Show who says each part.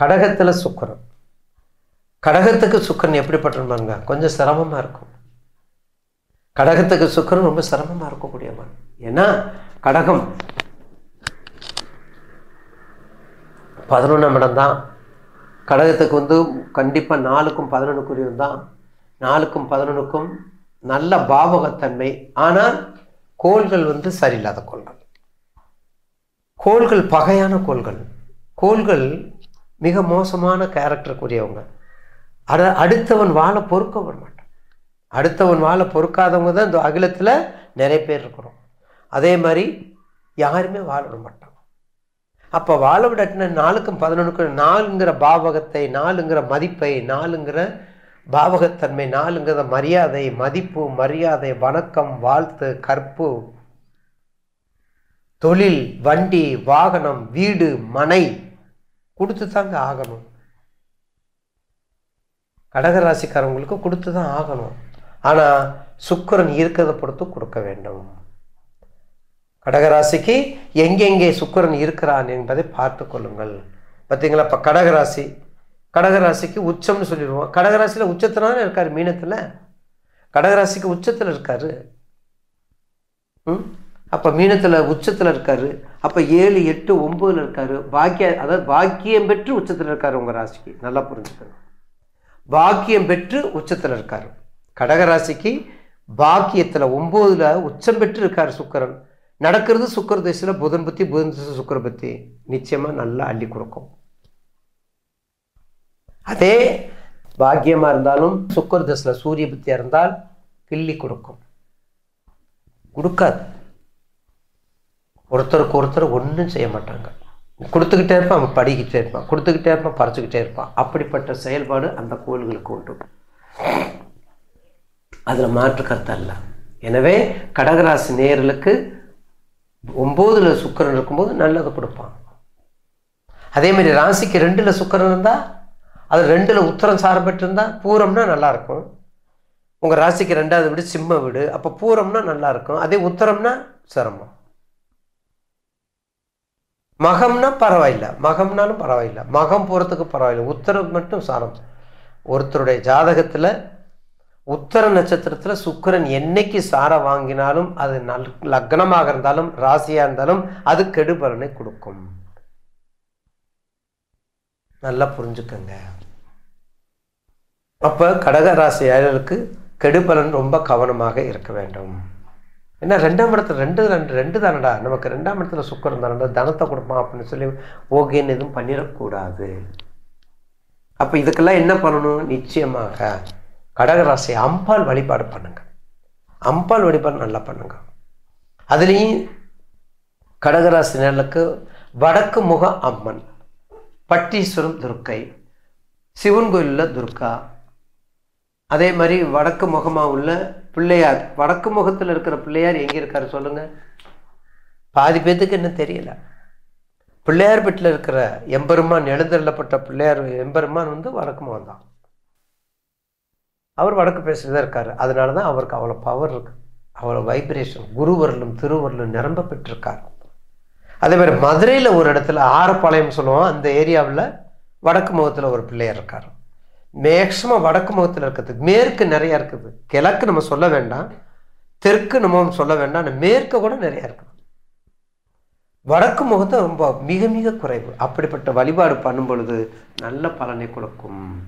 Speaker 1: கடகத்தில் சுக்கரன் கடகத்துக்கு சுக்கரன் எப்படிப்பட்ட பாருங்க கொஞ்சம் சிரமமாக இருக்கும். கடகத்துக்கு சுக்கரன் ரொம்ப சிரமமாக இருக்கக்கூடிய இருக்கக்கூடியவன் ஏன்னா கடகம் பதினொன்றாம் இடம் தான். கடகத்துக்கு வந்து கண்டிப்பாக நாலுக்கும் பதினொன்றுக்குரியும் தான். நாலுக்கும் பதினொன்றுக்கும் நல்ல பாவகத்தன்மை. ஆனால் கோள்கள் வந்து சரியில்லாத கோள்கள். கோள்கள் பகையான கோள்கள். கோள்கள் மிக மோசமான கேரக்டருக்குரியவங்க அட அடுத்தவன் வாழ பொறுக்க விட மாட்டான். அடுத்தவன் வாழை பொறுக்காதவங்க தான் இந்த அகிலத்தில் நிறைய பேர் இருக்கிறோம். அதே மாதிரி யாருமே வாழ விட மாட்டாங்க. அப்போ வாழ விடட்டின நாலுக்கும் பதினொன்றுக்கும் நாலுங்கிற பாவகத்தை நாலுங்கிற மதிப்பை நாலுங்கிற பாவகத்தன்மை நாலுங்கிற மரியாதை மதிப்பு மரியாதை வணக்கம் வாழ்த்து கற்பு தொழில் வண்டி வாகனம் வீடு மனை கொடுத்து தாங்க ஆகணும். கடகராசிக்காரவங்களுக்கு கொடுத்து தான் ஆகணும். ஆனால் சுக்கரன் இருக்கிறத பொறுத்து கொடுக்க வேண்டும். கடகராசிக்கு எங்கெங்கே சுக்கரன் இருக்கிறான் என்பதை பார்த்து கொள்ளுங்கள். பார்த்தீங்களா? இப்போ கடகராசி கடகராசிக்கு உச்சம்னு சொல்லிடுவோம். கடகராசியில் உச்சத்தினால இருக்கார் மீனத்தில். கடகராசிக்கு உச்சத்தில் இருக்காரு. ம்? அப்போ மீனத்தில் உச்சத்தில் இருக்காரு. அப்போ ஏழு எட்டு ஒம்பதுல இருக்காரு. பாக்கிய அதாவது பாக்கியம் பெற்று உச்சத்தில் இருக்காரு உங்கள் ராசிக்கு. நல்லா புரிஞ்சுக்கணும். பாக்கியம் பெற்று உச்சத்தில் இருக்காரு. கடகராசிக்கு பாக்கியத்தில் ஒம்போதில் உச்சம் பெற்று இருக்கார் சுக்கரன். நடக்கிறது சுக்கர திசையில் புதன் பத்தி புதன் திசை சுக்கர பற்றி நிச்சயமாக நல்லா அள்ளி கொடுக்கும். அதே பாக்கியமாக இருந்தாலும் சுக்கர திசையில் சூரிய பத்தியாக இருந்தால் கிள்ளி கொடுக்கும். கொடுக்காது. ஒருத்தருக்கு ஒருத்தர் ஒன்றும் செய்ய மாட்டாங்க. கொடுத்துக்கிட்டே இருப்பான் அவன் படிக்கிட்டே இருப்பான் கொடுத்துக்கிட்டே இருப்பான் பறிச்சுக்கிட்டே இருப்பான். அப்படிப்பட்ட செயல்பாடு அந்த கோயில்களுக்கு உண்டு. அதில் மாற்று கருத்து அல்ல. எனவே கடகராசி நேர்களுக்கு ஒம்போதுல சுக்கரன் இருக்கும்போது நல்லது கொடுப்பான். அதே மாதிரி ராசிக்கு ரெண்டில் சுக்கரன் இருந்தால் அது ரெண்டில் உத்தரம் சாரப்பட்டு இருந்தால் பூரம்னா நல்லாயிருக்கும் உங்கள் ராசிக்கு ரெண்டாவது வீடு சிம்ம வீடு அப்போ பூரம்னா நல்லாயிருக்கும் அதே உத்தரம்னா சிரமம். மகம்னா பரவாயில்ல. மகம்னாலும் பரவாயில்ல. மகம் போகிறதுக்கு பரவாயில்ல. உத்தரம் மட்டும் சாரம். ஒருத்தருடைய ஜாதகத்தில் உத்தர நட்சத்திரத்தில் சுக்கரன் என்னைக்கு சாரை வாங்கினாலும் அது நல் லக்னமாக இருந்தாலும் ராசியாக இருந்தாலும் அது கெடுபலனை கொடுக்கும். நல்லா புரிஞ்சுக்கங்க. அப்போ கடக ராசியாளருக்கு கெடுபலன் ரொம்ப கவனமாக இருக்க வேண்டும். ஏன்னா ரெண்டாம் இடத்துல ரெண்டு ரெண்டு ரெண்டு தானடா? நமக்கு ரெண்டாம் இடத்துல சுக்கரம் தானடா தனத்தை கொடுப்பான் அப்படின்னு சொல்லி ஓகேன்னு எதுவும் பண்ணிடக்கூடாது. அப்போ இதுக்கெல்லாம் என்ன பண்ணணும்? நிச்சயமாக கடகராசி அம்பாள் வழிபாடு பண்ணுங்க. அம்பாள் வழிபாடு நல்லா பண்ணுங்க. அதுலேயும் கடகராசி கடகராசினர்களுக்கு வடக்கு முக அம்மன் பட்டீஸ்வரம் துர்க்கை சிவன் கோயிலில் துர்கா அதே மாதிரி வடக்கு முகமாக உள்ள பிள்ளையார் வடக்கு முகத்தில் இருக்கிற பிள்ளையார் எங்கே இருக்கார் சொல்லுங்கள் பாதி பேத்துக்கு இன்னும் தெரியல. பிள்ளையார் வீட்டில் இருக்கிற எம்பெருமான் எழுந்தள்ளப்பட்ட பிள்ளையார் எம்பெருமான் வந்து வடக்கு முகம் தான். அவர் வடக்கு பேசிட்டு தான் இருக்கார். அதனால தான் அவருக்கு அவ்வளோ பவர் இருக்குது அவ்வளோ வைப்ரேஷன் குருவரலும் திருவரலும் நிரம்ப பெற்றிருக்கார். அதே மாதிரி மதுரையில் ஒரு இடத்துல ஆரப்பாளையம் சொல்லுவோம். அந்த ஏரியாவில் வடக்கு முகத்தில் ஒரு பிள்ளையார் இருக்கார். மேக்சிமம் வடக்கு முகத்தில் இருக்குது மேற்கு நிறையா இருக்குது. கிழக்கு நம்ம சொல்ல வேண்டாம். தெற்கு நம்ம சொல்ல வேண்டாம். மேற்கு கூட நிறையா இருக்குது. வடக்கு முகத்தை ரொம்ப மிக மிக குறைவு. அப்படிப்பட்ட வழிபாடு பண்ணும் பொழுது நல்ல பலனை கொடுக்கும்.